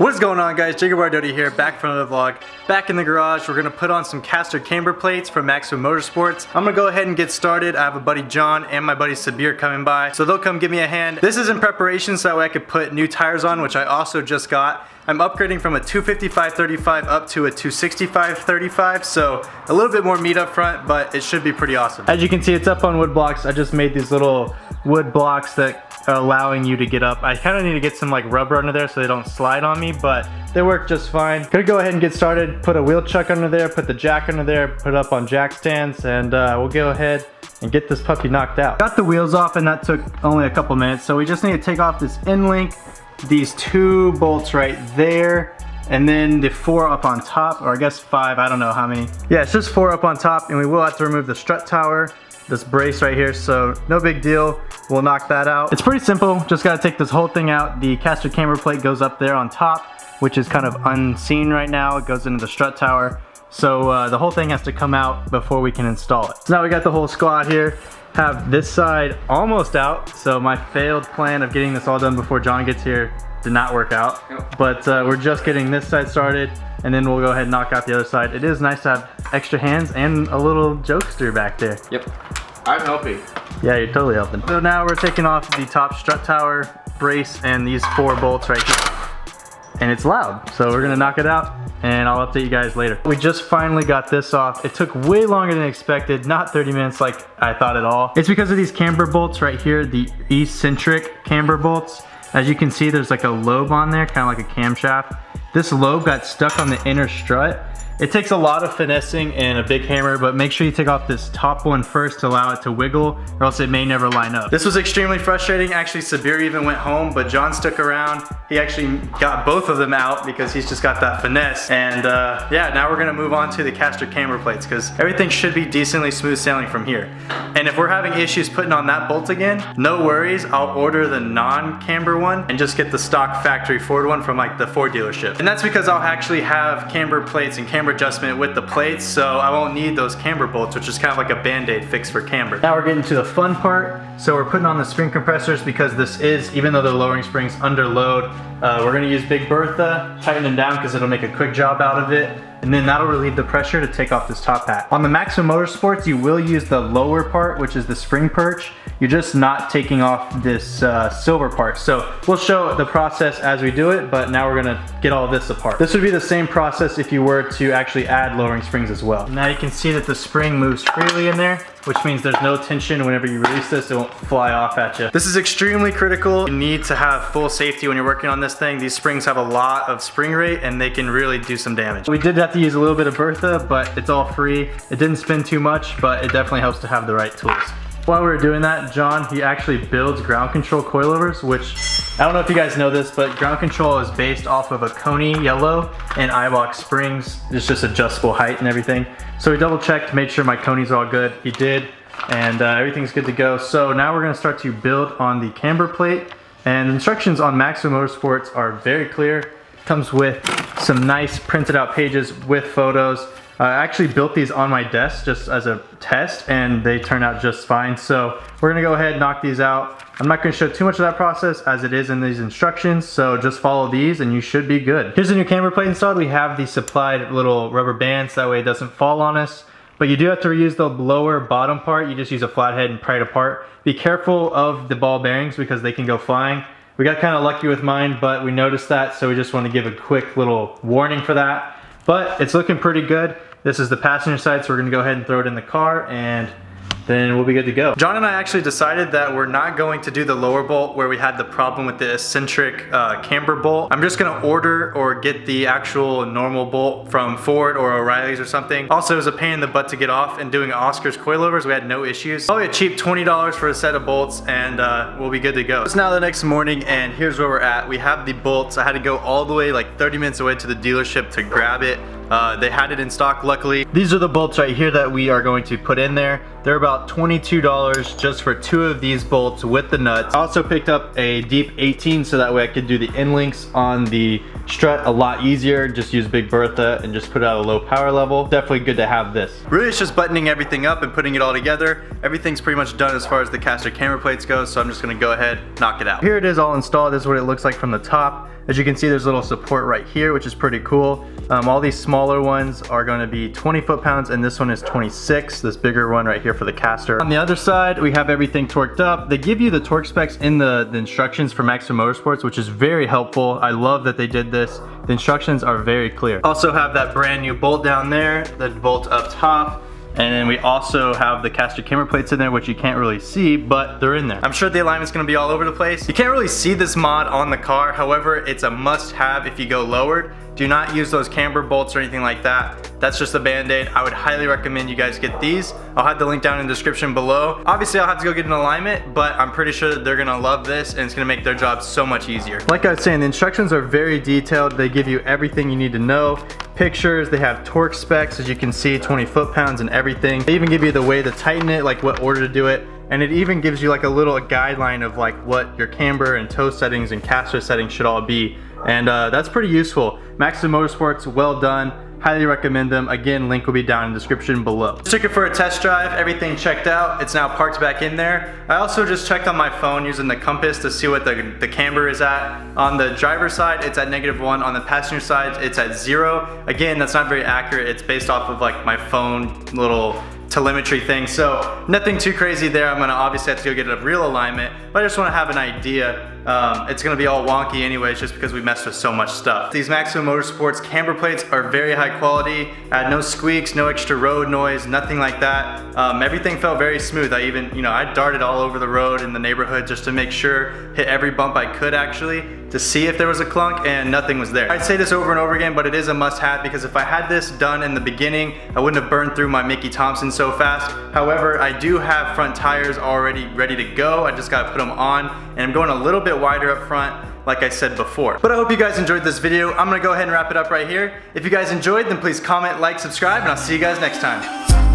What is going on guys? Jacob R. Doty here, back from the vlog. Back in the garage, we're gonna put on some caster camber plates from Maximum Motorsports. I'm gonna go ahead and get started. I have a buddy John and my buddy Sabir coming by, so they'll come give me a hand. This is in preparation so that way I could put new tires on, which I also just got. I'm upgrading from a 255-35 up to a 265-35, so a little bit more meat up front, but it should be pretty awesome. As you can see, it's up on wood blocks. I just made these little wood blocks that allowing you to get up. I kind of need to get some like rubber under there so they don't slide on me, but they work just fine. Gonna go ahead and get started, put a wheel chuck under there, put the jack under there, put it up on jack stands, and uh, we'll go ahead and get this puppy knocked out. Got the wheels off and that took only a couple minutes, so we just need to take off this end link, these two bolts right there, and then the four up on top, or I guess five, I don't know how many. Yeah, it's just four up on top, and we will have to remove the strut tower, this brace right here, so no big deal. We'll knock that out. It's pretty simple, just gotta take this whole thing out. The caster camber plate goes up there on top, which is kind of unseen right now. It goes into the strut tower. So uh, the whole thing has to come out before we can install it. So now we got the whole squad here. Have this side almost out. So my failed plan of getting this all done before John gets here did not work out. But uh, we're just getting this side started and then we'll go ahead and knock out the other side. It is nice to have extra hands and a little jokester back there. Yep, I'm helping. Yeah, you're totally helping. So now we're taking off the top strut tower, brace, and these four bolts right here. And it's loud, so we're gonna knock it out and I'll update you guys later. We just finally got this off. It took way longer than expected, not 30 minutes like I thought at all. It's because of these camber bolts right here, the eccentric camber bolts. As you can see, there's like a lobe on there, kind of like a camshaft. This lobe got stuck on the inner strut it takes a lot of finessing and a big hammer, but make sure you take off this top one first to allow it to wiggle, or else it may never line up. This was extremely frustrating. Actually, Sabir even went home, but John stuck around. He actually got both of them out because he's just got that finesse. And uh, yeah, now we're gonna move on to the caster camber plates because everything should be decently smooth sailing from here. And if we're having issues putting on that bolt again, no worries. I'll order the non-camber one and just get the stock factory Ford one from like the Ford dealership. And that's because I'll actually have camber plates and camber adjustment with the plates, so I won't need those camber bolts, which is kind of like a band-aid fix for camber. Now we're getting to the fun part. So we're putting on the spring compressors because this is, even though the lowering springs under load, uh, we're gonna use Big Bertha, tighten them down because it'll make a quick job out of it and then that'll relieve the pressure to take off this top hat. On the Maximum Motorsports, you will use the lower part, which is the spring perch. You're just not taking off this uh, silver part. So we'll show the process as we do it, but now we're gonna get all this apart. This would be the same process if you were to actually add lowering springs as well. Now you can see that the spring moves freely in there, which means there's no tension whenever you release this, it won't fly off at you. This is extremely critical. You need to have full safety when you're working on this thing. These springs have a lot of spring rate and they can really do some damage. We did have to use a little bit of Bertha, but it's all free. It didn't spin too much, but it definitely helps to have the right tools. While we were doing that, John, he actually builds ground control coilovers, which I don't know if you guys know this, but ground control is based off of a Koni yellow and Eibach springs. It's just adjustable height and everything. So we double checked, made sure my are all good. He did, and uh, everything's good to go. So now we're gonna start to build on the camber plate. And instructions on Maximum Motorsports are very clear. Comes with some nice printed out pages with photos. I actually built these on my desk just as a test and they turned out just fine. So we're gonna go ahead and knock these out. I'm not gonna show too much of that process as it is in these instructions, so just follow these and you should be good. Here's the new camber plate installed. We have the supplied little rubber bands, that way it doesn't fall on us. But you do have to reuse the lower bottom part. You just use a flathead and pry it apart. Be careful of the ball bearings because they can go flying. We got kind of lucky with mine, but we noticed that, so we just want to give a quick little warning for that. But it's looking pretty good. This is the passenger side, so we're gonna go ahead and throw it in the car and then we'll be good to go. John and I actually decided that we're not going to do the lower bolt where we had the problem with the eccentric uh, camber bolt. I'm just gonna order or get the actual normal bolt from Ford or O'Reilly's or something. Also, it was a pain in the butt to get off and doing Oscar's coilovers, we had no issues. Probably a cheap $20 for a set of bolts and uh, we'll be good to go. It's now the next morning and here's where we're at. We have the bolts. I had to go all the way like 30 minutes away to the dealership to grab it. Uh, they had it in stock luckily. These are the bolts right here that we are going to put in there. They're about $22 just for two of these bolts with the nuts. I also picked up a deep 18 so that way I could do the end links on the strut a lot easier. Just use Big Bertha and just put it at a low power level. Definitely good to have this. Really it's just buttoning everything up and putting it all together. Everything's pretty much done as far as the caster camber plates go so I'm just gonna go ahead knock it out. Here it is all installed. This is what it looks like from the top. As you can see, there's a little support right here, which is pretty cool. Um, all these smaller ones are gonna be 20 foot-pounds, and this one is 26, this bigger one right here for the caster. On the other side, we have everything torqued up. They give you the torque specs in the, the instructions for Maximum Motorsports, which is very helpful. I love that they did this. The instructions are very clear. Also have that brand new bolt down there, the bolt up top, and then we also have the caster camber plates in there, which you can't really see, but they're in there. I'm sure the alignment's gonna be all over the place. You can't really see this mod on the car. However, it's a must have if you go lowered. Do not use those camber bolts or anything like that. That's just a band-aid. I would highly recommend you guys get these. I'll have the link down in the description below. Obviously, I'll have to go get an alignment, but I'm pretty sure that they're gonna love this and it's gonna make their job so much easier. Like I was saying, the instructions are very detailed. They give you everything you need to know. Pictures, they have torque specs, as you can see, 20 foot-pounds and everything. They even give you the way to tighten it, like what order to do it. And it even gives you like a little guideline of like what your camber and toe settings and caster settings should all be. And uh, that's pretty useful. Maximum Motorsports, well done. Highly recommend them. Again, link will be down in the description below. Took it for a test drive, everything checked out. It's now parked back in there. I also just checked on my phone using the compass to see what the, the camber is at. On the driver's side, it's at negative one. On the passenger side, it's at zero. Again, that's not very accurate. It's based off of like my phone little telemetry thing. So nothing too crazy there. I'm gonna obviously have to go get a real alignment, but I just wanna have an idea. Um, it's gonna be all wonky anyways just because we messed with so much stuff. These Maximum Motorsports camber plates are very high quality. Had no squeaks, no extra road noise, nothing like that. Um, everything felt very smooth. I even, you know, I darted all over the road in the neighborhood just to make sure, hit every bump I could actually to see if there was a clunk and nothing was there. I'd say this over and over again, but it is a must have because if I had this done in the beginning, I wouldn't have burned through my Mickey Thompson so fast. However, I do have front tires already ready to go. I just gotta put them on and I'm going a little bit wider up front like I said before. But I hope you guys enjoyed this video. I'm gonna go ahead and wrap it up right here. If you guys enjoyed, then please comment, like, subscribe, and I'll see you guys next time.